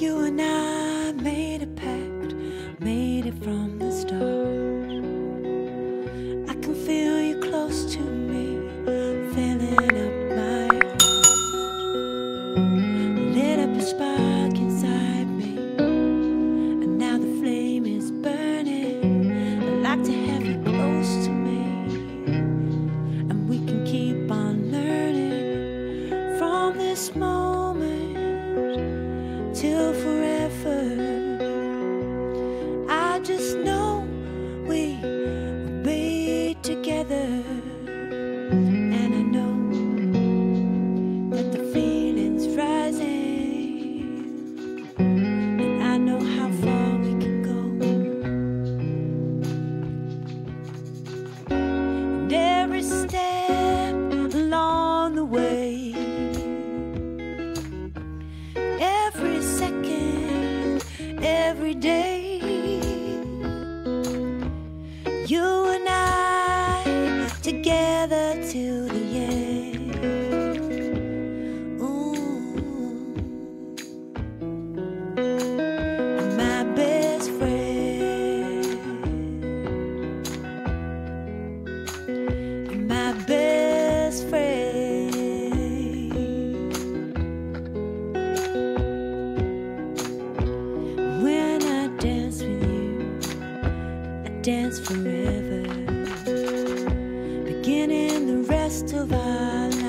You and I made a pact, made it from the this moment till forever. You and I together to the to violence.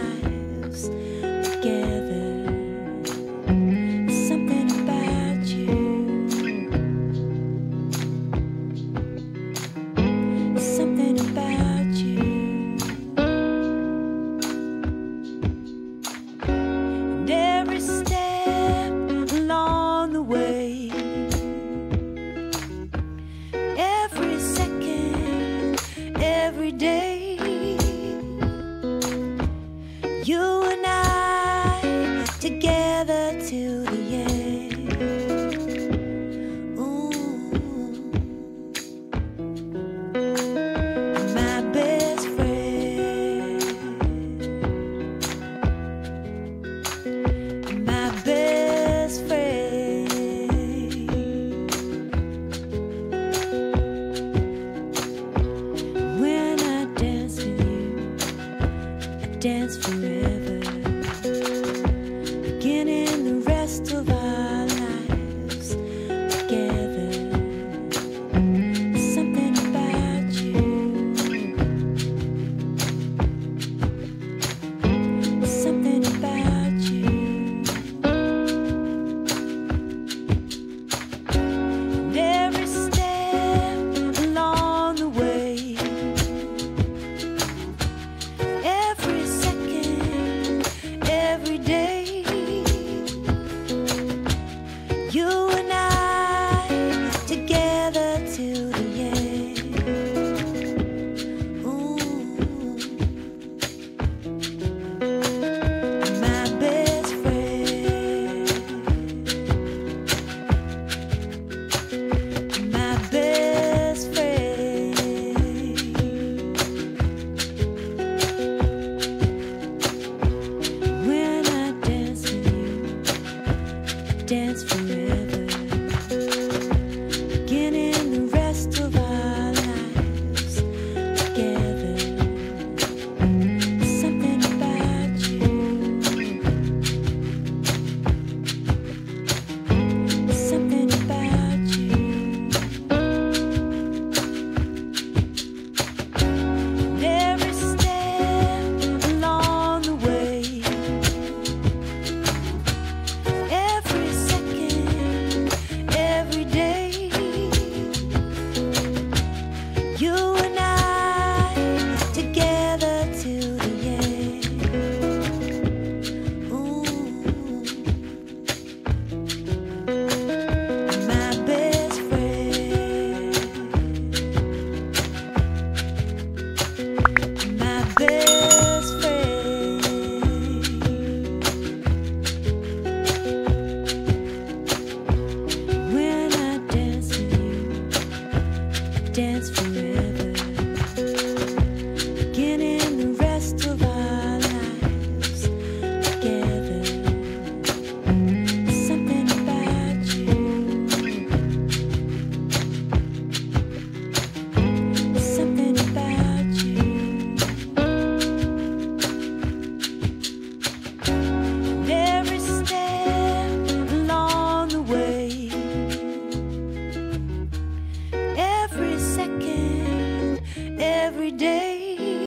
dance for me.